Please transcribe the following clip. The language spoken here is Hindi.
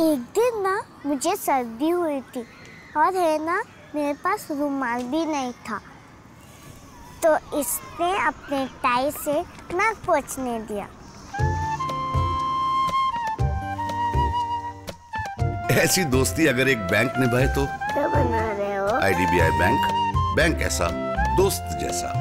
एक दिन ना मुझे सर्दी हुई थी और है ना मेरे पास रुमाल भी नहीं था। तो इसने अपने टाई से नाक पोछने दिया। ऐसी दोस्ती अगर एक बैंक निभाए तो? क्या बना रहे हो? आईडीबीआई बैंक बैंक ऐसा दोस्त जैसा।